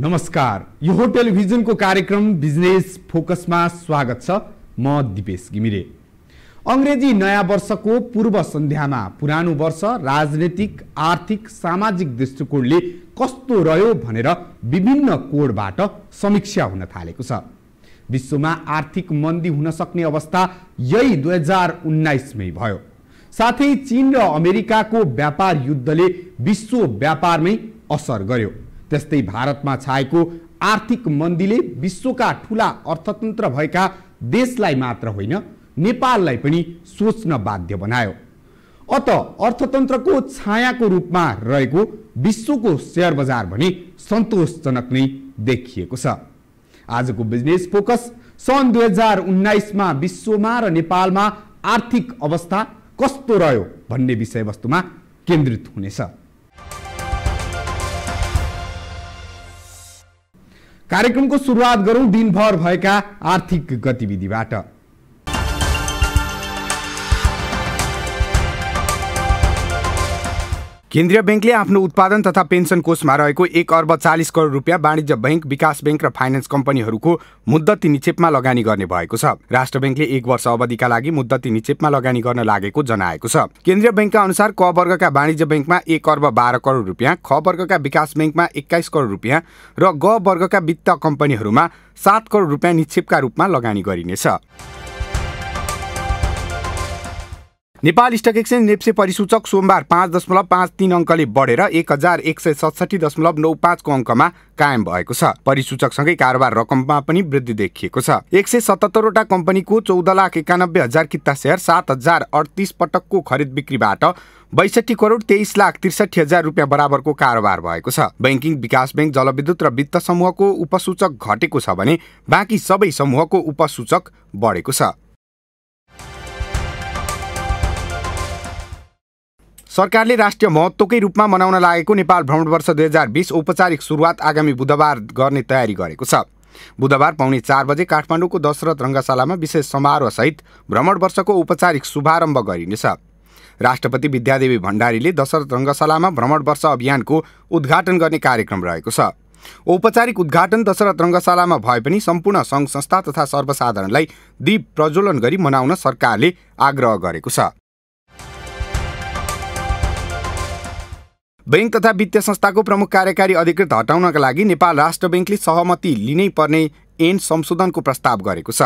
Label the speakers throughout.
Speaker 1: नमस्कार। यो टेलिभिजनको कार्यक्रम बिजनेस फोकसमा स्वागत छ। म दिपेश घिमिरे। अङ्ग्रेजी नयाँ वर्षको पूर्व सन्ध्यामा पुरानो वर्ष राजनैतिक आर्थिक सामाजिक दृष्टिकोणले कस्तो रह्यो भनेर विभिन्न कोडबाट समीक्षा हुन थालेको छ। विश्वमा आर्थिक मन्दी हुन सक्ने अवस्था यही दुई हजार उन्नाइसमै भयो। साथै चीन र अमेरिकाको व्यापार युद्धले विश्व व्यापारमै असर गर्यो। त्यस्तै भारतमा छाएको आर्थिक मन्दीले विश्वका ठुला अर्थतन्त्र भएका देशलाई मात्र होइन नेपाललाई पनि सोच्न बाध्य बनायो। अत अर्थतन्त्रको छायाको रूपमा रहेको विश्वको सेयर बजार भने सन्तोषजनक नै देखिएको छ। आजको बिजनेस फोकस सन् दुई हजार उन्नाइसमा विश्वमा र नेपालमा आर्थिक अवस्था कस्तो रह्यो भन्ने विषयवस्तुमा केन्द्रित हुनेछ। कार्यक्रमको सुरुवात गरौँ दिनभर भएका आर्थिक गतिविधिबाट।
Speaker 2: केन्द्रीय ब्याङ्कले आफ्नो उत्पादन तथा पेन्सन कोषमा रहेको एक अर्ब चालिस करोड रुपियाँ वाणिज्य बैङ्क विकास बैङ्क र फाइनेन्स कम्पनीहरूको मुद्दती निक्षेपमा लगानी गर्ने भएको छ। राष्ट्र ब्याङ्कले एक वर्ष अवधिका लागि मुद्दती निक्षेपमा लगानी गर्न लागेको जनाएको छ। केन्द्रीय ब्याङ्कका अनुसार क वर्गका वाणिज्य बैङ्कमा एक अर्ब बाह्र करोड रुपियाँ ख वर्गका विकास बैङ्कमा एक्काइस करोड रुपियाँ र ग वर्गका वित्त कम्पनीहरूमा सात करोड रुपियाँ निक्षेपका रूपमा लगानी गरिनेछ। नेपाल स्टक एक्सचेन्ज नेप्से परिसूचक सोमबार पाँच दशमलव पाँच तिन अङ्कले बढेर एक हजार एक सय सतसठी दशमलव नौ पाँचको अङ्कमा कायम भएको छ। परिसूचकसँगै कारोबार रकममा पनि वृद्धि देखिएको छ। एक सय सतहत्तरवटा कम्पनीको चौध लाख एकानब्बे हजार किता सेयर सात हजार अडतिस पटकको खरिद बिक्रीबाट बैसठी करोड तेइस लाख त्रिसठी हजार रुपियाँ बराबरको कारोबार भएको छ। ब्याङ्किङ विकास ब्याङ्क जलविद्युत र वित्त समूहको उपसूचक घटेको छ भने बाँकी सबै समूहको उपसूचक बढेको छ। सरकारले राष्ट्रिय महत्त्वकै रूपमा मनाउन लागेको नेपाल भ्रमण वर्ष दुई हजार बिस औपचारिक सुरुवात आगामी बुधबार गर्ने तयारी गरेको छ। बुधबार पाउने चार बजे काठमाडौँको दशरथ रङ्गशालामा विशेष समारोहसहित भ्रमण वर्षको औपचारिक शुभारम्भ गरिनेछ। राष्ट्रपति विद्यादेवी भण्डारीले दशरथ रङ्गशालामा भ्रमण वर्ष अभियानको उद्घाटन गर्ने कार्यक्रम रहेको छ। औपचारिक उद्घाटन दशरथ रङ्गशालामा भए पनि सम्पूर्ण सङ्घ संस्था तथा सर्वसाधारणलाई दीप प्रज्वलन गरी मनाउन सरकारले आग्रह गरेको छ। बैङ्क तथा वित्तीय संस्थाको प्रमुख कार्यकारी अधिकृत हटाउनका लागि नेपाल राष्ट्र बैङ्कले सहमति लिनै पर्ने ऐन संशोधनको प्रस्ताव गरेको छ।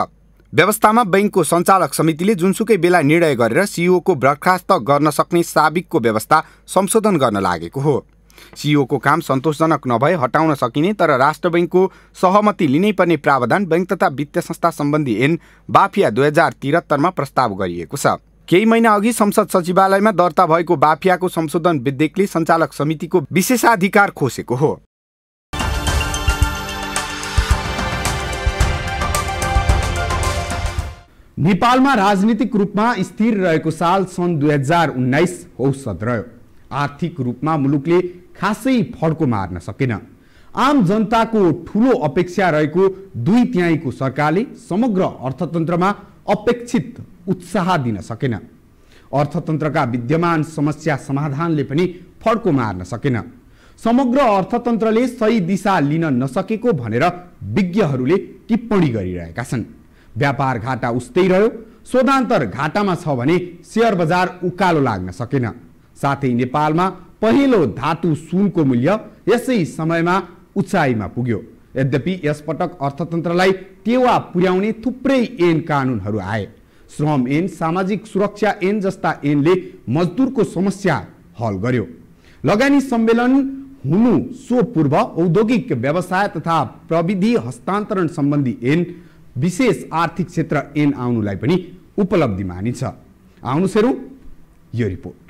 Speaker 2: व्यवस्थामा बैङ्कको सञ्चालक समितिले जुनसुकै बेला निर्णय गरेर सिइओको बर्खास्त गर्न सक्ने साबिकको व्यवस्था संशोधन गर्न लागेको हो। सिइओको काम सन्तोषजनक नभए हटाउन सकिने तर राष्ट्र बैङ्कको सहमति लिनै पर्ने प्रावधान बैङ्क तथा वित्तीय संस्था सम्बन्धी ऐन बाफिया दुई हजार त्रिहत्तरमा प्रस्ताव गरिएको छ। केही महिना अघि संसद सचिवालयमा दर्ता भएको बाफियाको संशोधन विधेयकले सञ्चालक समितिको विशेषाधिकार खोसेको हो।
Speaker 1: नेपालमा राजनीतिक रूपमा स्थिर रहेको साल सन् दुई हजार उन्नाइस औसत रह्यो। आर्थिक रूपमा मुलुकले खासै फड्को मार्न सकेन। आम जनताको ठुलो अपेक्षा रहेको दुई तिहाईको सरकारले समग्र अर्थतन्त्रमा अपेक्षित उत्साह दिन सकेन। अर्थतन्त्रका विद्यमान समस्या समाधानले पनि फड्को मार्न सकेन। समग्र अर्थतन्त्रले सही दिशा लिन नसकेको भनेर विज्ञहरूले टिप्पणी गरिरहेका छन्। व्यापार घाटा उस्तै रह्यो सोधान्तर घाटामा छ भने सेयर बजार उकालो लाग्न सकेन। साथै नेपालमा पहिलो धातु सुनको मूल्य यसै समयमा उचाइमा पुग्यो। यद्यपि यसपटक अर्थतन्त्रलाई टेवा पुर्याउने थुप्रै ऐन कानुनहरू आए। श्रम ऐन सामाजिक सुरक्षा ऐन जस्ता ऐनले मजदुरको समस्या हल गर्यो। लगानी सम्मेलन हुनु सो पूर्व औद्योगिक व्यवसाय तथा प्रविधि हस्तान्तरण सम्बन्धी ऐन विशेष आर्थिक क्षेत्र ऐन आउनुलाई पनि उपलब्धि मानिन्छ। आउनु सेरौँ यो रिपोर्ट।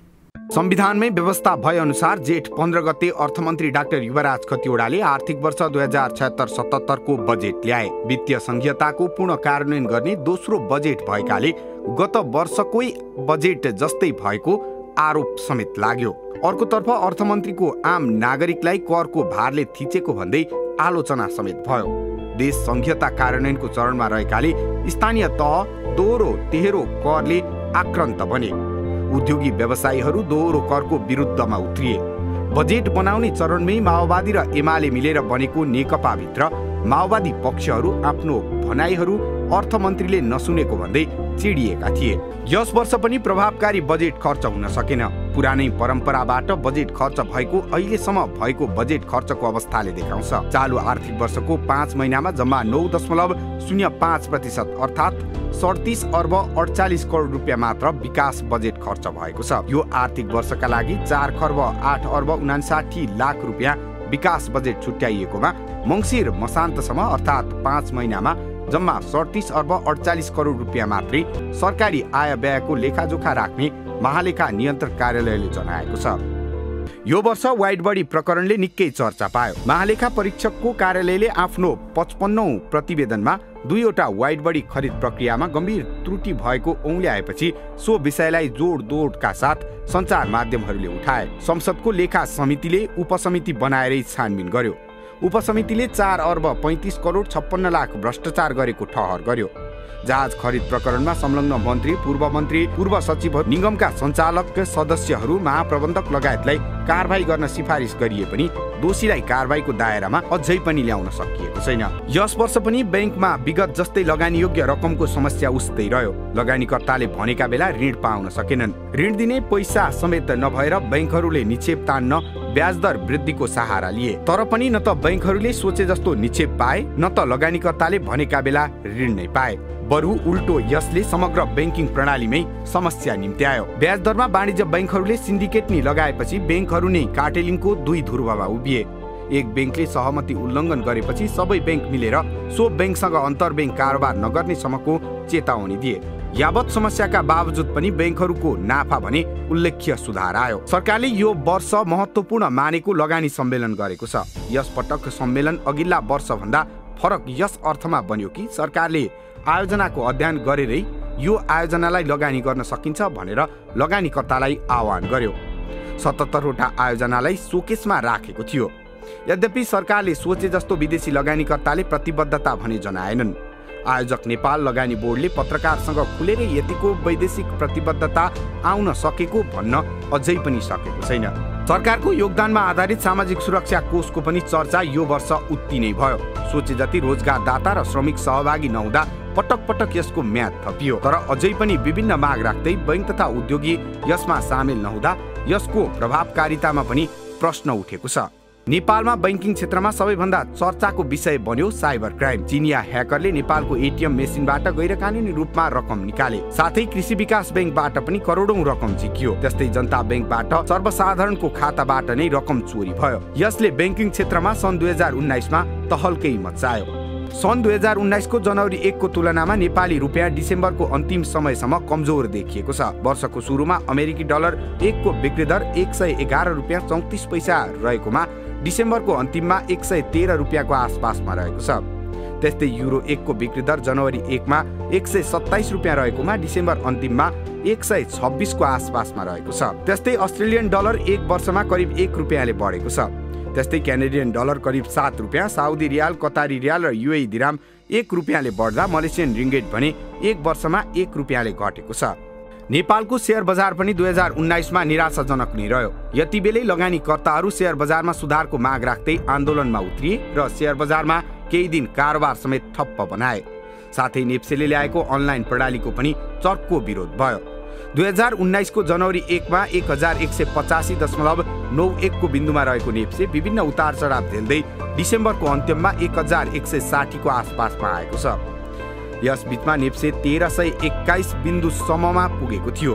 Speaker 2: संविधानमै व्यवस्था भए अनुसार जेठ पन्ध्र गते अर्थमन्त्री डाक्टर युवराज खतिवडाले आर्थिक वर्ष दुई हजार छत्तर सतहत्तरको बजेट ल्याए। वित्तीय संघीयताको पूर्ण कार्यान्वयन गर्ने दोस्रो बजेट भएकाले गत वर्षकै बजेट जस्तै भएको आरोप समेत लाग्यो। अर्कोतर्फ अर्थमन्त्रीको आम नागरिकलाई करको भारले थिचेको भन्दै आलोचना समेत भयो। देश संघीयता कार्यान्वयनको चरणमा रहेकाले स्थानीय तह दोहोरो तेह्रो करले आक्रान्त बने। उद्योगी व्यवसायीहरू दोहोरो करको विरुद्धमा उत्रिए। बजेट बनाउने चरणमै माओवादी र एमाले मिलेर बनेको नेकपाभित्र माओवादी पक्षहरू आफ्नो भनाइहरू अर्थमन्त्रीले नसुनेको भन्दै चिडिएका थिए। यस वर्ष पनि प्रभावकारी बजेट खर्च हुन सकेन। पुरानै परम्पराबाट बजेट खर्च भएको अहिलेसम्म भएको बजेट खर्चको अवस्थाले देखाउँछ। चालु आर्थिक वर्षको पाँच महिनामा जम्मा नौ दशमलव शून्य पाँच प्रतिशत अर्थात् सडतिस अर्ब अडचालिस करोड रुपियाँ मात्र विकास बजेट खर्च भएको छ। यो आर्थिक वर्षका लागि चार खर्ब आठ अर्ब उनासाठी लाख रुपियाँ विकास बजेट छुट्याइएकोमा मङ्सिर मसान्तसम्म अर्थात् पाँच महिनामा जम्मा सडतिस अर्ब अडचालिस करोड रुपियाँ मात्रै सरकारी आय व्ययको लेखाजोखा राख्ने महालेखा नियन्त्रक कार्यालयले जनाएको छ। यो वर्ष वाइट बडी प्रकरणले निकै चर्चा पायो। महालेखा परीक्षकको कार्यालयले आफ्नो पचपन्नौ प्रतिवेदनमा दुईवटा वाइट बडी खरिद प्रक्रियामा गम्भीर त्रुटि भएको औँल्याएपछि सो विषयलाई जोडदोडका साथ सञ्चार माध्यमहरूले उठाए। संसदको लेखा समितिले उपसमिति बनाएरै छानबिन गर्यो। उपसमितिले चार अर्ब पैँतिस करोड छप्पन्न लाख भ्रष्टाचार गरेको ठहर गर्यो। जहाज खरिद प्रकरणमा संलग्न मन्त्री पूर्व मन्त्री पूर्व सचिव निगमका सञ्चालक सदस्यहरू महाप्रबन्धक लगायतलाई कारवाही गर्न सिफारिस गरिए पनि दोषीलाई कारवाहीको दायरामा अझै पनि ल्याउन सकिएको छैन। यस वर्ष पनि ब्याङ्कमा विगत जस्तै लगानी योग्य रकमको समस्या उस्तै रह्यो। लगानीकर्ताले भनेका बेला ऋण पाउन सकेनन्। ऋण दिने पैसा समेत नभएर ब्याङ्कहरूले निक्षेप तान्न ब्याज दर वृद्धिको सहारा लिए। तर पनि न त ब्याङ्कहरूले सोचे जस्तो निक्षेप पाए न त लगानीकर्ताले भनेका बेला ऋण नै पाए। बरु उल्टो यसले समग्र ब्याङ्किङ प्रणालीमै समस्या निम्त्यायो। ब्याज दरमा वाणिज्य ब्याङ्कहरूले सिन्डिकेट नि लगाएपछि ब्याङ्कहरू नै कार्टेलिङको दुई ध्रुवमा उभिए। एक ब्याङ्कले सहमति उल्लङ्घन गरेपछि सबै ब्याङ्क मिलेर सो ब्याङ्कसँग अन्तर ब्याङ्क कारोबार नगर्ने सम्मको चेतावनी दिए। यावत समस्याका बावजुद पनि ब्याङ्कहरूको नाफा भने उल्लेख्य सुधार आयो। सरकारले यो वर्ष महत्त्वपूर्ण मानेको लगानी सम्मेलन गरेको छ। यस पटक सम्मेलन अघिल्ला वर्षभन्दा फरक यस अर्थमा बन्यो कि सरकारले आयोजनाको अध्ययन गरेरै यो आयोजनालाई लगानी गर्न सकिन्छ भनेर लगानीकर्तालाई आह्वान गर्यो। सतहत्तरवटा आयोजनालाई सोकेसमा राखेको थियो। यद्यपि सरकारले सोचे जस्तो विदेशी लगानीकर्ताले प्रतिबद्धता भने जनाएनन्। आयोजक नेपाल लगानी बोर्डले पत्रकारसँग खुलेरै यतिको वैदेशिक प्रतिबद्धता आउन सकेको भन्न अझै पनि सकेको छैन। सरकारको योगदानमा आधारित सामाजिक सुरक्षा कोषको पनि चर्चा यो वर्ष उत्ति नै भयो। सोचे जति रोजगारदाता र श्रमिक सहभागी नहुँदा पटक पटक यसको म्याद थपियो। तर अझै पनि विभिन्न माग राख्दै बैङ्क तथा उद्योगी यसमा सामेल नहुँदा यसको प्रभावकारितामा पनि प्रश्न उठेको छ। नेपालमा बैङ्किङ क्षेत्रमा सबैभन्दा चर्चाको विषय बन्यो साइबर क्राइम। चिनिया ह्याकरले नेपालको एटिएम मेसिनबाट गैर कानुनी रूपमा रकम निकाले। साथै कृषि विकास ब्याङ्कबाट पनि करोडौं रकम झिकियो। त्यस्तै जनता ब्याङ्कबाट सर्वसाधारणको खाताबाट नै रकम चोरी भयो। यसले ब्याङ्किङ क्षेत्रमा सन् दुई हजार उन्नाइसमा तहल्कै मचायो सन् दुई हजार उन्नाइसको जनवरी एकको तुलनामा नेपाली रुपियाँ डिसेम्बरको अन्तिम समयसम्म कमजोर देखिएको छ। वर्षको सुरुमा अमेरिकी डलर एकको बिक्री दर एक सय एघार रुपियाँ चौतिस पैसा रहेकोमा डिसेम्बरको अन्तिममा एक सय तेह्र रुपियाँको आसपासमा रहेको छ। त्यस्तै युरो एकको बिक्री दर जनवरी एकमा एक सय सत्ताइस रुपियाँ रहेकोमा डिसेम्बर अन्तिममा एक सय छब्बिसको आसपासमा रहेको छ। त्यस्तै अस्ट्रेलियन डलर एक वर्षमा करिब एक रुपियाँले बढेको छ। त्यस्तै क्यानेडियन डलर करिब सात रुपियाँ साउदी रियाल कतारी रियाल र युए दिराम एक रुपियाँले बढ्दा मलेसियन रिङ्गेट भने एक वर्षमा एक रुपियाँले घटेको छ। नेपालको सेयर बजार पनि दुई हजार उन्नाइसमा निराशाजनक नै रह्यो। यति बेलै लगानीकर्ताहरू सेयर बजारमा सुधारको माग राख्दै आन्दोलनमा उत्रिए र सेयर बजारमा केही दिन कारोबार समेत ठप्प बनाए। साथै नेप्सेले ल्याएको अनलाइन प्रणालीको पनि चर्को विरोध भयो। दुई हजार उन्नाइसको जनवरी एकमा एक हजार एक सय पचासी दशमलव नौ एकको बिन्दुमा रहेको नेप्से विभिन्न उतार चढाव झेल्दै डिसेम्बरको अन्त्यमा एक हजार एक सय साठीको आसपासमा आएको छ। यस बिचमा नेप्से तेह्र सय एक्काइस बिन्दुसम्ममा पुगेको थियो।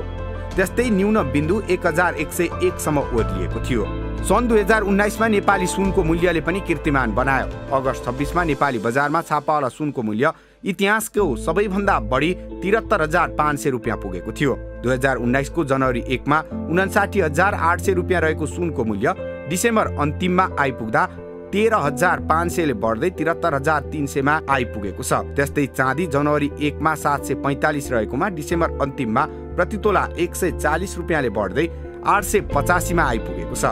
Speaker 2: त्यस्तै न्यून बिन्दु एक हजार एक सय एकसम्म ओर्लिएको थियो। सन् दुई हजार उन्नाइसमा नेपाली सुनको मूल्यले पनि कीर्तिमान बनायो। अगस्त छब्बिसमा नेपाली बजारमा छापावाला सुनको मूल्य इतिहासको सबैभन्दा बढी तिहत्तर हजार पाँच सय रुपियाँ पुगेको थियो। दुई हजार उन्नाइसको जनवरी एकमा उनासाठी हजार आठ सय रुपियाँ रहेको सुनको मूल्य डिसेम्बर अन्तिममा आइपुग्दा तेह्र हजार पाँच सयले बढ्दै त्रिहत्तर हजार तिन सयमा आइपुगेको छ। त्यस्तै चाँदी जनवरी एकमा सात सय पैँतालिस रहेकोमा डिसेम्बर अन्तिममा प्रतितोला एक सय चालिस रुपियाँले बढ्दै आठ सय पचासीमा आइपुगेको छ।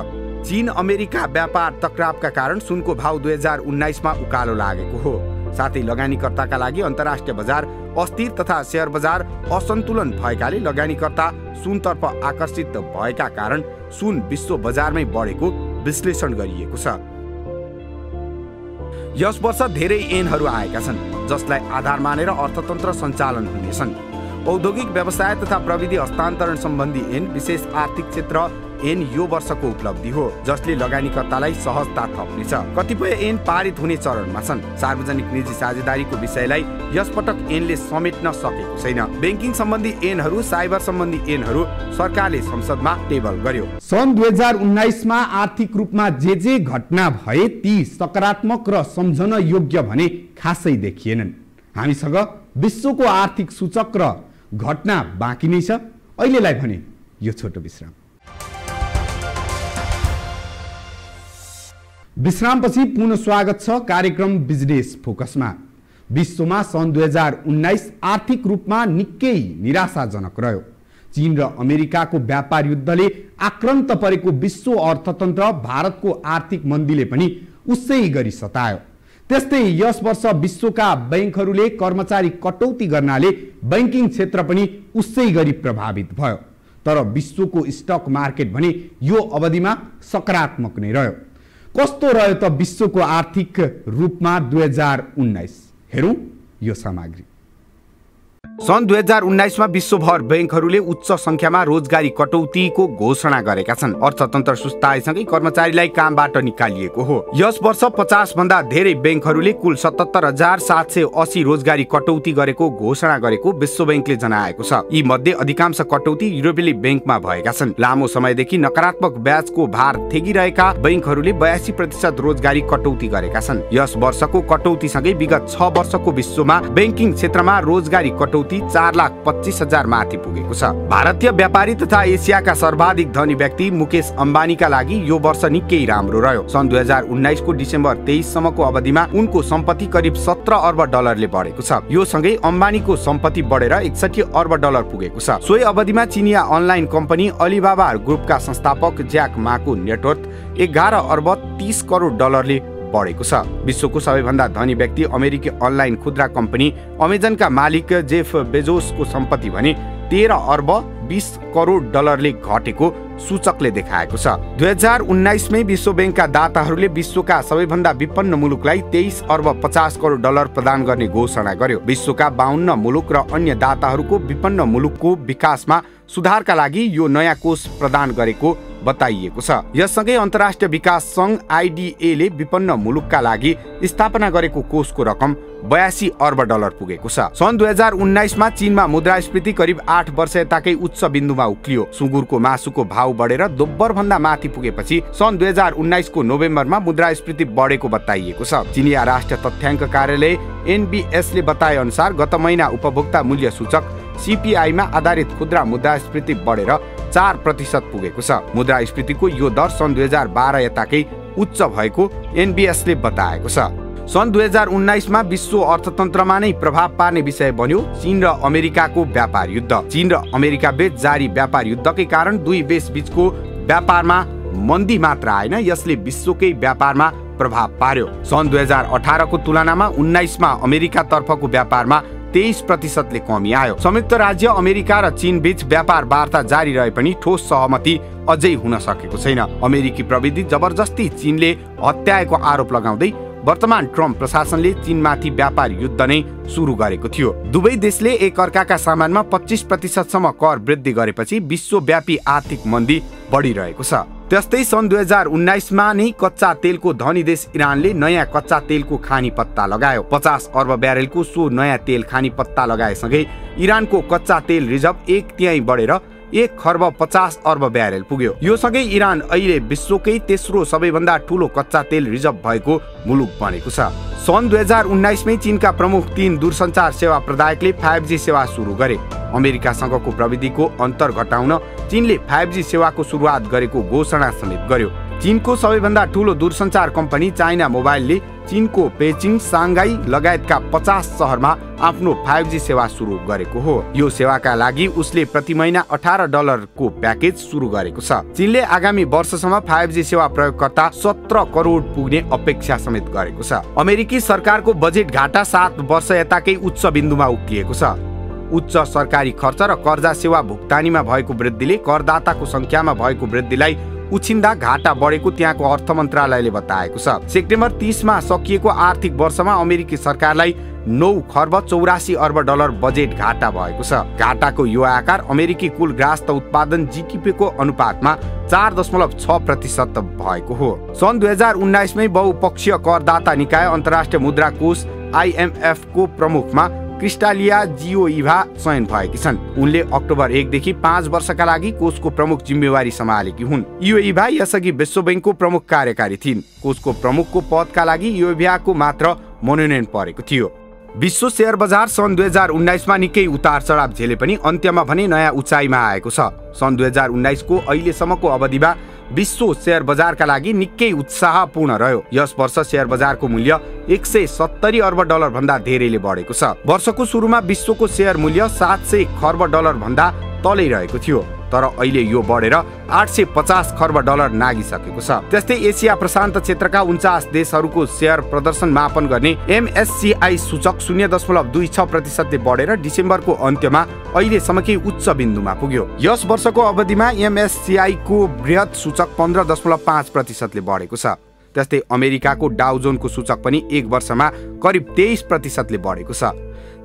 Speaker 2: चीन अमेरिका व्यापार तक्रावका कारण सुनको भाउ दुई हजार उन्नाइसमा उकालो लागेको हो। साथै लगानीकर्ताका लागि अन्तर्राष्ट्रिय बजार अस्थिर तथा सेयर बजार असन्तुलन भएकाले लगानीकर्ता सुनतर्फ आकर्षित भएका कारण सुन विश्व बजारमै बढेको विश्लेषण गरिएको छ। यस वर्ष धेरै एनहरू आएका छन् जसलाई आधार मानेर अर्थतन्त्र सञ्चालन हुनेछन्। औद्योगिक व्यवसाय तथा प्रविधि हस्तान्तरण सम्बन्धी ऐन विशेष आर्थिक क्षेत्र ऐन यो वर्षको उपलब्धि हो जसले लगानीकर्तालाई सहजता थप्नेछ। कतिपय ऐन पारित हुने चरणमा छन्। सार्वजनिक निजी साझेदारीको विषयलाई यसपटक ऐनले समेट्न सकेको छैन। ब्याङ्किङ सम्बन्धी ऐनहरू साइबर सम्बन्धी ऐनहरू सरकारले संसदमा टेबल गर्यो।
Speaker 1: सन् दुई हजार उन्नाइसमा आर्थिक रूपमा जे जे घटना भए ती सकारात्मक र सम्झन योग्य भने खासै देखिएनन्। हामीसँग विश्वको आर्थिक सूचक र घटना बाँकी नै छ। अहिलेलाई भने यो छोटो विश्राम। विश्रामपछि पुनः स्वागत छ कार्यक्रम बिजनेस फोकसमा। विश्वमा सन् दुई हजार उन्नाइस आर्थिक रूपमा निकै निराशाजनक रह्यो। चीन र अमेरिकाको व्यापार युद्धले आक्रान्त परेको विश्व अर्थतन्त्र भारतको आर्थिक मन्दीले पनि उसै गरी सतायो। त्यस्तै यस वर्ष विश्वका ब्याङ्कहरूले कर्मचारी कटौती गर्नाले ब्याङ्किङ क्षेत्र पनि उसै गरी प्रभावित भयो। तर विश्वको स्टक मार्केट भने यो अवधिमा सकारात्मक नै रह्यो। कस्तो रह्यो त विश्वको आर्थिक रूपमा दुई हजार उन्नाइस? हेरौँ यो सामग्री।
Speaker 2: सन् दुई हजार उन्नाइसमा विश्वभर ब्याङ्कहरूले उच्च सङ्ख्यामा रोजगारी कटौतीको घोषणा गरेका छन्। अर्थतन्त्र सुस्ताएसँगै कर्मचारीलाई कामबाट निकालिएको हो। यस वर्ष पचास भन्दा धेरै ब्याङ्कहरूले कुल सतहत्तर हजार सात सय असी रोजगारी कटौती गरेको घोषणा गरेको विश्व ब्याङ्कले जनाएको छ। यी मध्ये अधिकांश कटौती युरोपेली ब्याङ्कमा भएका छन्। लामो समयदेखि नकारात्मक ब्याजको भार थेगिरहेका ब्याङ्कहरूले बयासी प्रतिशत रोजगारी कटौती गरेका छन्। यस वर्षको कटौतीसँगै विगत छ वर्षको विश्वमा ब्याङ्किङ क्षेत्रमा रोजगारी कटौती कटौती चार लाख पच्चिस हजार माथि पुगेको छ। भारतीय व्यापारी तथा एसियाका सर्वाधिक धनी व्यक्ति मुकेश अम्बानीका लागि यो वर्ष निकै राम्रो रह्यो। सन् दुई हजार उन्नाइसको डिसेम्बर तेइससम्मको अवधिमा उनको सम्पत्ति करिब सत्र अर्ब डलरले बढेको छ। यो सँगै अम्बानीको सम्पत्ति बढेर एकसठी अर्ब डलर पुगेको छ। सोही अवधिमा चिनिया अनलाइन कम्पनी अलिबाबा ग्रुपका संस्थापक ज्याक माको नेटवर्क एघार अर्ब तिस करोड डलरले बढेको छ। विश्वको सबैभन्दा धनी व्यक्ति अमेरिकी अनलाइन खुद्रा कम्पनी अमेजनका मालिक जेफ बेजोसको सम्पत्ति भने तेह्र अर्ब बिस करोड डलरले घटेको सूचकले देखाएको छ। दुई हजार उन्नाइसमै विश्व ब्याङ्कका दाताहरूले विश्वका सबैभन्दा विपन्न मुलुकलाई तेइस अर्ब पचास करोड डलर प्रदान गर्ने घोषणा गर्यो। विश्वका बाहन्न मुलुक र अन्य दाताहरूको विपन्न मुलुकको विकासमा सुधारका लागि यो नयाँ कोष प्रदान गरेको बताइएको छ। यससँगै अन्तर्राष्ट्रिय विकास सङ्घ आइडिएले विपन्न मुलुकका लागि स्थापना गरेको कोषको रकम बयासी अर्ब डलर पुगेको छ। सन् दुई हजार उन्नाइसमा चीनमा मुद्रास्फीति करिब आठ वर्ष यताकै उच्च बिन्दुमा उक्लियो। सुँगुरको मासुको भाव बढेर दोब्बर भन्दा माथि पुगेपछि सन् दुई हजार उन्नाइसको नोभेम्बरमा मुद्रास्फीति बढेको बताइएको छ। चिनिया राष्ट्रिय तथ्याङ्क कार्यालय एनबिएसले बताए अनुसार गत महिना उपभोक्ता मूल्य सूचक सिपिआईमा आधारित खुद्रा मुद्रास्फीति बढेर चार प्रतिशत पुगेको छ। मुद्रास्फीतिको यो दर सन् दुई हजार बाह्र यताकै उच्च भएको एनबिएसले बताएको छ। सन् दुई हजार उन्नाइसमा विश्व अर्थतन्त्रमा नै प्रभाव पार्ने विषय बन्यो चीन र अमेरिकाको व्यापार युद्ध। चीन र अमेरिका बीच जारी व्यापार युद्धकै कारण दुई देश बीचको व्यापारमा मन्दी मात्र आएन यसले विश्वकै व्यापारमा प्रभाव पार्यो। सन् दुई हजार अठारको तुलनामा उन्नाइसमा अमेरिकातर्फको व्यापारमा तेइस प्रतिशतले कमी आयो। संयुक्त राज्य अमेरिका र चीन बीच व्यापार वार्ता जारी रहे पनि ठोस सहमति अझै हुन सकेको छैन। अमेरिकी प्रविधि जबरजस्ती चीनले हत्याएको आरोप लगाउँदै वर्तमान ट्रम्प प्रशासनले चीनमाथि व्यापार युद्ध नै सुरु गरेको थियो। दुवै देशले एक अर्काका सामानमा पच्चिस प्रतिशतसम्म कर वृद्धि गरेपछि विश्वव्यापी आर्थिक मन्दी बढिरहेको छ। त्यस्तै सन् दुई हजार उन्नाइसमा नै कच्चा तेलको धनी देश इरानले नयाँ कच्चा तेलको खानी पत्ता लगायो। पचास अर्ब ब्यारेलको सो नयाँ तेल खानी पत्ता लगाएसँगै इरानको कच्चा तेल रिजर्भ एक तिहाई बढेर एक खर्ब पचास अर्ब ब्यारेल पुग्यो। यो सँगै इरान अहिले विश्वकै तेस्रो सबैभन्दा ठुलो कच्चा तेल रिजर्भ भएको मुलुक बनेको छ। सन् दुई हजार उन्नाइसमै चीनका प्रमुख तीन दूरसञ्चार सेवा प्रदायकले फाइभ जी सेवा सुरु गरे। अमेरिकासँगको प्रविधिको अन्तर घटाउन चीनले फाइभ जी सेवाको सुरुवात गरेको घोषणा समेत गर्यो। चीनको सबैभन्दा ठुलो दूरसञ्चार कम्पनी चाइना मोबाइलले चीनको पेचिङ साङ्घाई लगायतका पचास सहरमा आफ्नो फाइभ जी सेवा सुरु गरेको हो। यो सेवाका लागि उसले प्रति महिना अठार डलरको प्याकेज सुरु गरेको छ। चीनले आगामी वर्षसम्म फाइभ जी सेवा प्रयोगकर्ता सत्र करोड पुग्ने अपेक्षा समेत गरेको छ। अमेरिकी सरकारको बजेट घाटा सात वर्ष यताकै उच्च बिन्दुमा उक्लिएको छ। उच्च सरकारी खर्च र कर्जा सेवा भुक्तानीमा भएको वृद्धिले करदाताको सङ्ख्यामा भएको वृद्धिलाई उछिन्दा घाटा बढेको त्यहाँको अर्थ मन्त्रालयले बताएको छ। सेप्टेम्बर तिसमा सकिएको आर्थिक वर्षमा अमेरिकी सरकारलाई नौ खर्ब चौरासी अर्ब डलर बजेट घाटा भएको छ। घाटाको यो आकार अमेरिकी कुल ग्रास्त उत्पादन जिटिपीको अनुपातमा चार दशमलव छ प्रतिशत भएको हो। सन् दुई हजार उन्नाइसमै बहुपक्षीय करदाता निकाय अन्तर्राष्ट्रिय मुद्रा कोष आइएमएफको प्रमुखमा क्रिस्टालिया जियोइभा चयन भएकी छन्। उनले अक्टोबर एकदेखि पाँच वर्षका लागि कोषको प्रमुख जिम्मेवारी सम्हालेकी हुन्। युइभा यसअघि विश्व ब्याङ्कको प्रमुख कार्यकारी थिइन्। कोषको प्रमुखको पदका लागि युइभाको मात्र मनोनयन परेको थियो। विश्व सेयर बजार सन् दुई हजार उन्नाइसमा निकै उतार चढाव झेले पनि अन्त्यमा भने नयाँ उचाइमा आएको छ। सन् दुई हजार उन्नाइसको अहिलेसम्मको अवधिमा विश्व सेयर बजारका लागि निकै उत्साहपूर्ण रह्यो। यस वर्ष सेयर बजारको मूल्य एक सय सत्तरी अर्ब डलर भन्दा धेरैले बढेको छ। वर्षको सुरुमा विश्वको सेयर मूल्य सात सय खर्ब डलर भन्दा तलै रहेको थियो। तर अहिले यो बढेर आठ सय पचास खर्ब डलर नागिसकेको छ। त्यस्तै एसिया प्रशान्त क्षेत्रका उन्चास देशहरूको सेयर प्रदर्शन मापन गर्ने एमएससिआई सूचक शून्य दशमलव दुई छ प्रतिशतले बढेर डिसेम्बरको अन्त्यमा अहिलेसम्मकै उच्च बिन्दुमा पुग्यो। यस वर्षको अवधिमा एमएससिआईको बृहत सूचक पन्ध्र दशमलव पाँच प्रतिशतले बढेको छ। त्यस्तै अमेरिकाको डाउजोनको सूचक पनि एक वर्षमा करिब तेइस प्रतिशतले बढेको छ।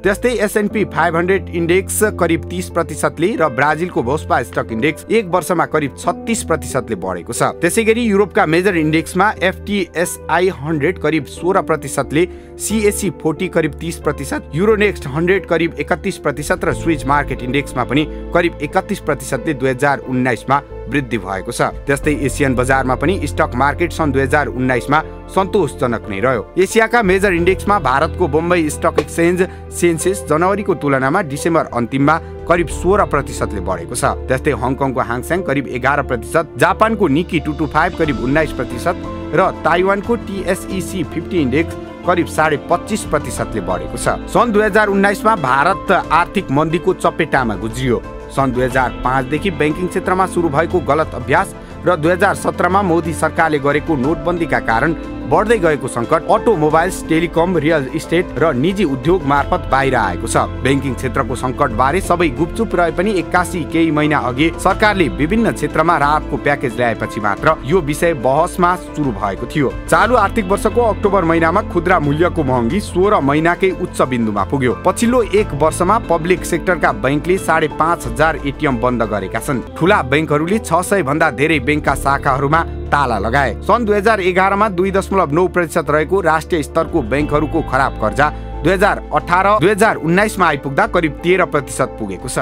Speaker 2: त्यस्तै एसएनपी फाइभ हन्ड्रेड इन्डेक्स करिब तिस प्रतिशतले र ब्राजिलको भोस्पा स्टक इन्डेक्स एक वर्षमा करिब छत्तिस प्रतिशतले बढेको छ। त्यसै गरी युरोपका मेजर इन्डेक्समा एफटिएसआई हन्ड्रेड करिब सोह्र प्रतिशतले सिएससी फोर्टी करिब तिस प्रतिशत युरोनेक्स्ट हन्ड्रेड करिब एकतिस प्रतिशत र स्विच मार्केट इन्डेक्समा पनि करिब एकतिस प्रतिशतले दुई हजार उन्नाइसमा वृद्धि भएको छ। त्यस्तै एसियन बजारमा पनि स्टक मार्केट सन् दुई हजार उन्नाइसमा सन्तोषजनक नै रह्यो। एसियाका मेजर इन्डेक्समा भारतको बम्बई स्टक एक्सचेन्ज सेन्सेस जनवरीको तुलनामा डिसेम्बर अन्तिममा करिब सोह्र प्रतिशतले बढेको छ। त्यस्तै हङकङको हाङस्याङ करिब एघार प्रतिशत जापानको निकी टु टु फाइभ करिब उन्नाइस प्रतिशत र ताइवानको टिएसइसी फिफ्टी इन्डेक्स करिब साढे पच्चिस प्रतिशतले बढेको छ। सन् दुई हजार उन्नाइसमा भारत आर्थिक मन्दीको चपेटामा गुज्रियो। सन् दुई हजार पाँचदेखि ब्याङ्किङ क्षेत्रमा सुरु भएको गलत अभ्यास र दुई हजार सत्रमा मोदी सरकारले गरेको नोटबन्दीका कारण बढ्दै गएको सङ्कट अटोमोबाइल्स टेलिकम रियल इस्टेट र निजी उद्योग मार्फत बाहिर आएको छ। ब्याङ्किङ क्षेत्रको सङ्कट बारे सबै गुपचुप रहे पनि एक्कासी केही महिना अघि सरकारले विभिन्न क्षेत्रमा राहतको प्याकेज ल्याएपछि मात्र यो विषय बहसमा सुरु भएको थियो। चालु आर्थिक वर्षको अक्टोबर महिनामा खुद्रा मूल्यको महँगी सोह्र महिनाकै उच्च बिन्दुमा पुग्यो। पछिल्लो एक वर्षमा पब्लिक सेक्टरका बैङ्कले साढे पाँच हजार एटिएम बन्द गरेका छन्। ठुला बैङ्कहरूले छ सय भन्दा धेरै बैङ्कका शाखाहरूमा ताला लगाए। सन् दुई हजार एघारमा दुई दशमलव नौ प्रतिशत रहेको राष्ट्रिय स्तरको ब्याङ्कहरूको खराब कर्जा दुई हजार अठार दुई हजार उन्नाइसमा आइपुग्दा करिब तेह्र प्रतिशत पुगेको छ।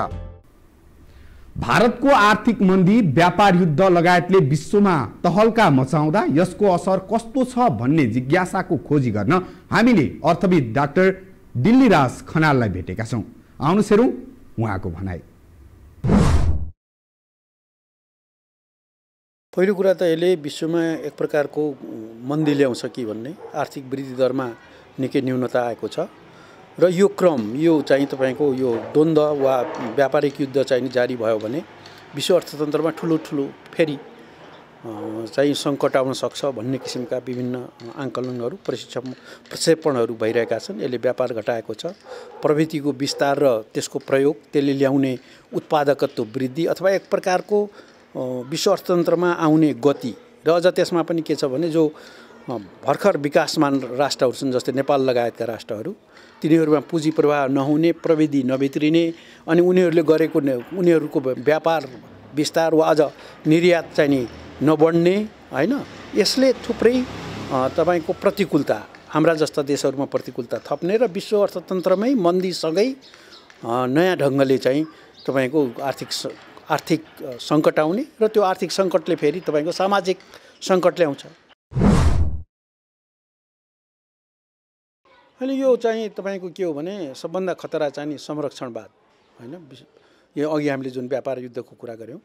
Speaker 1: भारतको आर्थिक मन्दी व्यापार युद्ध लगायतले विश्वमा तहल्का मचाउँदा यसको असर कस्तो छ भन्ने जिज्ञासाको खोजी गर्न हामीले अर्थविद डाक्टर दिल्लीराज खनाललाई भेटेका छौँ। आउनुहोस् हेरौँ उहाँको भनाइ।
Speaker 3: पहिलो कुरा त यसले विश्वमा एक प्रकारको मन्दी ल्याउँछ कि भन्ने आर्थिक वृद्धि दरमा निकै न्यूनता आएको छ। र यो क्रम यो चाहिँ तपाईँको यो द्वन्द्व वा व्यापारिक युद्ध चाहिँ जारी भयो भने विश्व अर्थतन्त्रमा ठुलो ठुलो फेरि चाहिँ सङ्कट आउन सक्छ भन्ने किसिमका विभिन्न आङ्कलनहरू प्रशिक्षण प्रक्षेपणहरू भइरहेका छन्। यसले व्यापार घटाएको छ। प्रविधिको विस्तार र त्यसको प्रयोग त्यसले ल्याउने उत्पादकत्व वृद्धि अथवा एक प्रकारको विश्व अर्थतन्त्रमा आउने गति। र अझ त्यसमा पनि के छ भने जो भर्खर विकासमान राष्ट्रहरू छन् जस्तै नेपाल लगायतका राष्ट्रहरू तिनीहरूमा पुँजी प्रवाह नहुने प्रविधि नभित्रिने अनि उनीहरूले गरेको उनीहरूको व्यापार विस्तार वा अझ निर्यात चाहिँ नि नबढ्ने होइन? यसले थुप्रै तपाईँको प्रतिकूलता हाम्रा जस्ता देशहरूमा प्रतिकूलता थप्ने र विश्व अर्थतन्त्रमै मन्दीसँगै नयाँ ढङ्गले चाहिँ तपाईँको आर्थिक आर्थिक सङ्कट आउने र त्यो आर्थिक सङ्कटले फेरि तपाईँको सामाजिक सङ्कट ल्याउँछ अनि यो चाहिँ तपाईँको के हो भने सबभन्दा खतरा चाहिँ नि संरक्षणवाद होइन? यो अघि हामीले जुन व्यापार युद्धको कुरा गऱ्यौँ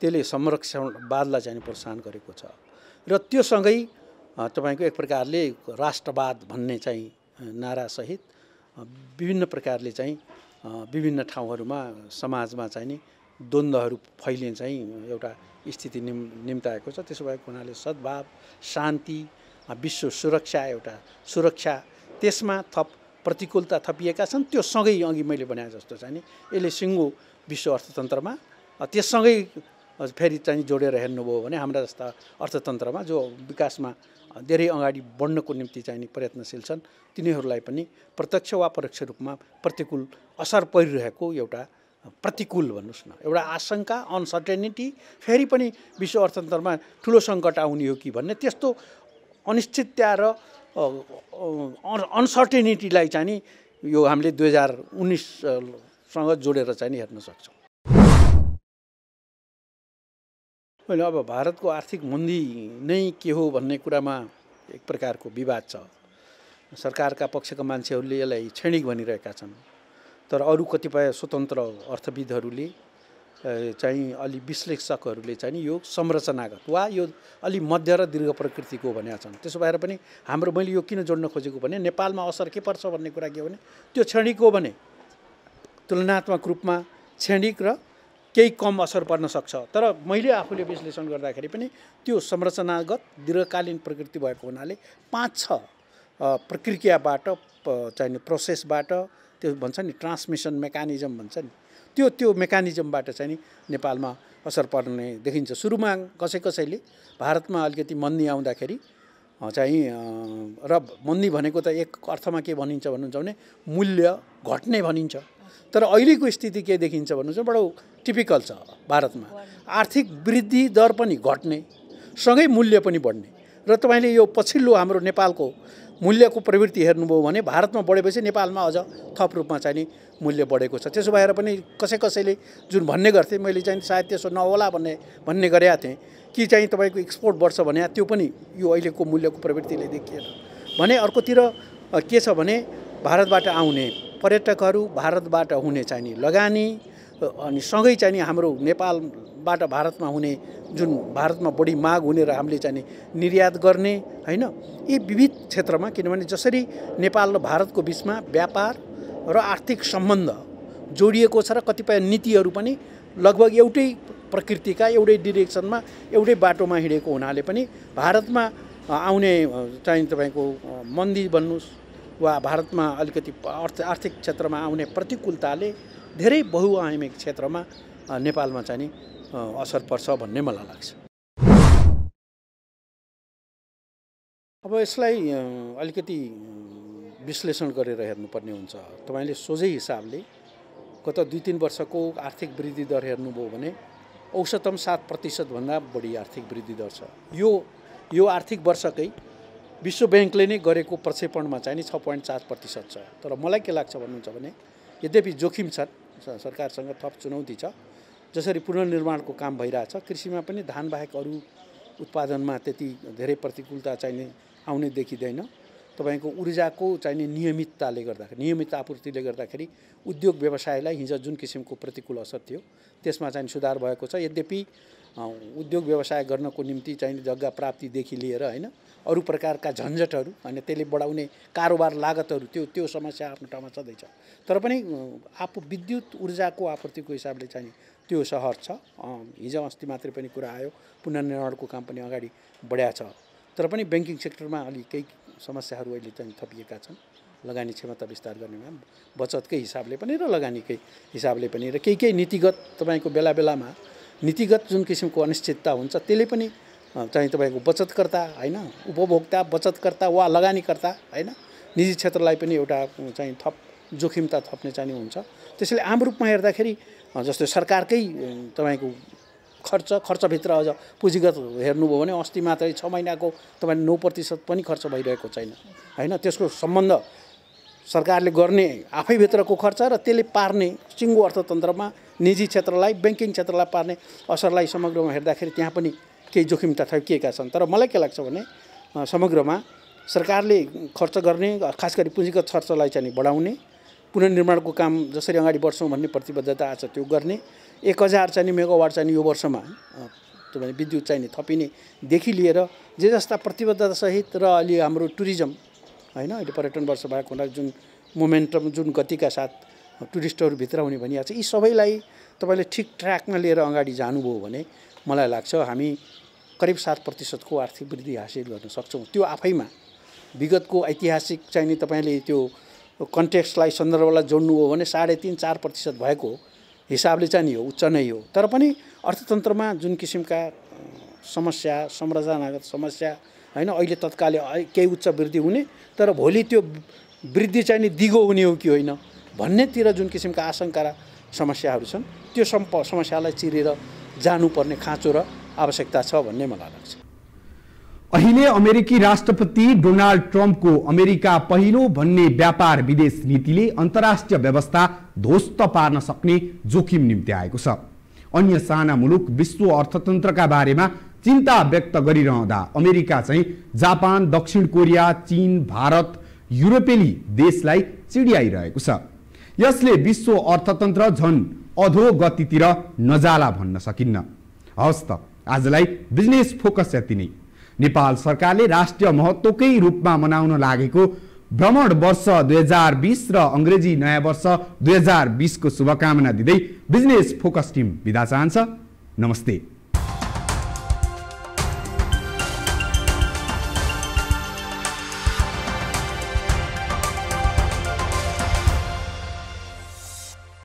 Speaker 3: त्यसले संरक्षणवादलाई चाहिँ प्रोत्साहन गरेको छ। र त्योसँगै तपाईँको एक प्रकारले राष्ट्रवाद भन्ने चाहिँ नारासहित विभिन्न प्रकारले चाहिँ विभिन्न ठाउँहरूमा समाजमा चाहिँ नि द्वन्द्वहरू फैलिने चाहिँ एउटा स्थिति निम् निम्ताएको छ। त्यसो भएको हुनाले सद्भाव शान्ति विश्व सुरक्षा एउटा सुरक्षा त्यसमा थप प्रतिकूलता थपिएका छन्। त्यो सँगै अघि मैले भने जस्तो चाहिँ नि यसले सिङ्गो विश्व अर्थतन्त्रमा त्यससँगै फेरि चाहिँ जोडेर हेर्नुभयो भने हाम्रा जस्ता अर्थतन्त्रमा जो विकासमा धेरै अगाडि बढ्नको निम्ति चाहिँ प्रयत्नशील छन् तिनीहरूलाई पनि प्रत्यक्ष वा परोक्ष रूपमा प्रतिकूल असर परिरहेको एउटा प्रतिकूल भन्नुहोस् न। एउटा आशंका अनसर्टेनिटी फेरि पनि विश्व अर्थतन्त्रमा ठुलो सङ्कट आउने हो कि भन्ने त्यस्तो अनिश्चितता र अनसर्टेनिटीलाई चाहिँ नि यो हामीले दुई हजार उन्नाइससँग जोडेर चाहिँ नि हेर्न सक्छौँ। अहिले अब भारतको आर्थिक मन्दी नै के हो भन्ने कुरामा एक प्रकारको विवाद छ। सरकारका पक्षका मान्छेहरूले यसलाई क्षणिक भनिरहेका छन्। तर अरू कतिपय स्वतन्त्र अर्थविदहरूले चाहिँ अलि विश्लेषकहरूले चाहिँ यो संरचनागत वा यो अलि मध्य र दीर्घ प्रकृतिको भनेका छन्। त्यसो भएर पनि हाम्रो मैले यो किन जोड्न खोजेको भने नेपालमा असर के पर्छ भन्ने कुरा के हो भने त्यो क्षणिक हो भने तुलनात्मक रूपमा क्षणिक र केही कम असर पर्न सक्छ। तर मैले आफूले विश्लेषण गर्दाखेरि पनि त्यो संरचनागत दीर्घकालीन प्रकृति भएको हुनाले पाँच छ प्रक्रियाबाट चाहिने प्रोसेसबाट त्यो भन्छ नि ट्रान्समिसन मेकानिजम भन्छ नि। त्यो त्यो मेकानिजमबाट चाहिँ नि नेपालमा असर पर्ने देखिन्छ। सुरुमा कसै कसैले भारतमा अलिकति मन्दी आउँदाखेरि चाहिँ र मन्दी भनेको त एक अर्थमा के भनिन्छ भन्नुहुन्छ भने मूल्य घट्ने भनिन्छ। तर अहिलेको स्थिति के देखिन्छ भन्नु चाहिँ बडो टिपिकल छ भारतमा। आर्थिक वृद्धि दर पनि घट्ने सँगै मूल्य पनि बढ्ने। र तपाईँले यो पछिल्लो हाम्रो नेपालको मूल्यको प्रवृत्ति हेर्नुभयो भने भारतमा बढेपछि नेपालमा अझ थप रूपमा चाहिँ नि मूल्य बढेको छ। त्यसो भएर पनि कसै कसैले जुन भन्ने गर्थे मैले चाहिँ सायद त्यसो नहोला भन्ने भन्ने गरेका थिएँ। कि चाहिँ तपाईँको एक्सपोर्ट बढ्छ भने त्यो पनि यो अहिलेको मूल्यको प्रवृत्तिले देखिएन। भने अर्कोतिर के छ भने भारतबाट आउने पर्यटकहरू भारतबाट हुने चाहिँ नि लगानी अनि सँगै चाहिँ नि हाम्रो नेपालबाट भारतमा हुने जुन भारतमा बढी माग हुने र हामीले चाहिँ निर्यात गर्ने होइन? यी विविध क्षेत्रमा किनभने जसरी नेपाल र भारतको बिचमा व्यापार र आर्थिक सम्बन्ध जोडिएको छ र कतिपय नीतिहरू पनि लगभग एउटै प्रकृतिका एउटै डिरेक्सनमा एउटै बाटोमा हिँडेको हुनाले पनि भारतमा आउने चाहिँ तपाईँको मन्दी भन्नुहोस् वा भारतमा अलिकति अर्थ आर्थिक क्षेत्रमा आउने प्रतिकूलताले धेरै बहुआयामिक क्षेत्रमा नेपालमा चाहिँ असर पर्छ भन्ने मलाई लाग्छ। अब यसलाई अलिकति विश्लेषण गरेर हेर्नुपर्ने हुन्छ। तपाईँले सोझै हिसाबले गत दुई तिन वर्षको आर्थिक वृद्धि दर हेर्नुभयो भने औसतम सात प्रतिशतभन्दा बढी आर्थिक वृद्धि दर छ। यो यो आर्थिक वर्षकै विश्व ब्याङ्कले नै गरेको प्रक्षेपणमा चाहिँ नि छ पोइन्ट चार प्रतिशत छ। तर मलाई के लाग्छ भन्नुहुन्छ भने यद्यपि जोखिम छन् सरकारसँग थप चुनौती छ जसरी पुनर्निर्माणको काम भइरहेछ कृषिमा पनि धान बाहेक अरू उत्पादनमा त्यति धेरै प्रतिकूलता चाहिने आउने देखिँदैन। तपाईँको ऊर्जाको चाहिने नियमितताले गर्दाखेरि नियमित आपूर्तिले गर्दाखेरि उद्योग व्यवसायलाई हिजो जुन किसिमको प्रतिकूल असर थियो त्यसमा चाहिँ सुधार भएको छ। यद्यपि उद्योग व्यवसाय गर्नको निम्ति चाहिँ जग्गा प्राप्तिदेखि लिएर होइन अरू प्रकारका झन्झटहरू होइन त्यसले बढाउने कारोबार लागतहरू त्यो त्यो समस्या आफ्नो ठाउँमा छँदैछ। तर पनि आफू विद्युत ऊर्जाको आपूर्तिको हिसाबले चाहिँ त्यो सहर छ। हिजो अस्ति मात्रै पनि कुरा आयो। पुनर्निर्माणको काम पनि अगाडि बढाएको छ। तर पनि ब्याङ्किङ सेक्टरमा अलिक केही समस्याहरू अहिले चाहिँ थपिएका छन्। लगानी क्षमता विस्तार गर्नेमा बचतकै हिसाबले पनि र लगानीकै हिसाबले पनि र केही केही नीतिगत तपाईँको बेला बेलामा नीतिगत जुन किसिमको अनिश्चितता हुन्छ त्यसले पनि चाहिँ तपाईँको बचतकर्ता होइन उपभोक्ता बचतकर्ता वा लगानीकर्ता होइन निजी क्षेत्रलाई पनि एउटा चाहिँ थप जोखिमता थप्ने चाहिँ हुन्छ। त्यसैले आम रूपमा हेर्दाखेरि जस्तो सरकारकै तपाईँको खर्च खर्चभित्र अझ पुँजीगत हेर्नुभयो भने अस्ति मात्रै छ महिनाको तपाईँले नौ प्रतिशत पनि खर्च भइरहेको छैन। होइन? त्यसको सम्बन्ध सरकारले गर्ने आफैभित्रको खर्च र त्यसले पार्ने सिङ्गो अर्थतन्त्रमा निजी क्षेत्रलाई ब्याङ्किङ क्षेत्रलाई पार्ने असरलाई समग्रमा हेर्दाखेरि त्यहाँ पनि केही जोखिमता थपिएका छन्? तर मलाई के लाग्छ भने समग्रमा सरकारले खर्च गर्ने खास गरी पुँजीगत खर्चलाई चाहिँ बढाउने पुनर्निर्माणको काम जसरी अगाडि बढ्छौँ भन्ने प्रतिबद्धता आज त्यो गर्ने। एक हजार चाहिँ मेगावाट चाहिँ यो वर्षमा तपाईँले विद्युत चाहिने थपिनेदेखि लिएर जे जस्ता प्रतिबद्धतासहित र अलि हाम्रो टुरिज्म होइन अहिले पर्यटन वर्ष भएको हुनाले जुन मोमेन्टम जुन गतिका साथ टुरिस्टहरू भित्र हुने भनिएको छ यी सबैलाई तपाईँले ठिक ट्र्याकमा लिएर अगाडि जानुभयो भने मलाई लाग्छ हामी करिब सात प्रतिशतको आर्थिक वृद्धि हासिल गर्न सक्छौँ। त्यो आफैमा विगतको ऐतिहासिक चाहिँ नि तपाईँले त्यो कन्टेक्स्टलाई सन्दर्भलाई जोड्नु हो भने साढे तिन चार प्रतिशत भएको हिसाबले चाहिँ नि हो उच्च नै हो। तर पनि अर्थतन्त्रमा जुन किसिमका समस्या संरचनागत समस्या होइन अहिले तत्कालै केही उच्च वृद्धि हुने तर भोलि त्यो वृद्धि चाहिँ नि दिगो हुने हो कि होइन भन्नेतिर जुन किसिमका आशंका र समस्याहरू छन् त्यो समस्यालाई चिरेर जानुपर्ने खाँचो र आवश्यकता छ भन्ने मलाई लाग्छ।
Speaker 2: अहिले अमेरिकी राष्ट्रपति डोनाल्ड ट्रम्पको अमेरिका पहिलो भन्ने व्यापार विदेश नीतिले अन्तर्राष्ट्रिय व्यवस्था ध्वस्त पार्न सक्ने जोखिम निम्ति आएको छ। अन्य साना मुलुक विश्व अर्थतन्त्रका बारेमा चिन्ता व्यक्त गरिरहँदा अमेरिका चाहिँ जापान दक्षिण कोरिया चीन भारत युरोपेली देशलाई चिडियाइरहेको छ। यसले विश्व अर्थतन्त्र झन् अधोगतितिर नजाला भन्न सकिन्न। हवस् त आजलाई बिजनेस फोकस यति नै। नेपाल सरकारले राष्ट्रिय महत्त्वकै रूपमा मनाउन लागेको भ्रमण वर्ष दुई हजार बिस र अङ्ग्रेजी नयाँ वर्ष दुई हजार बिसको शुभकामना दिँदै बिजनेस फोकस टिम बिदा चाहन्छ। नमस्ते।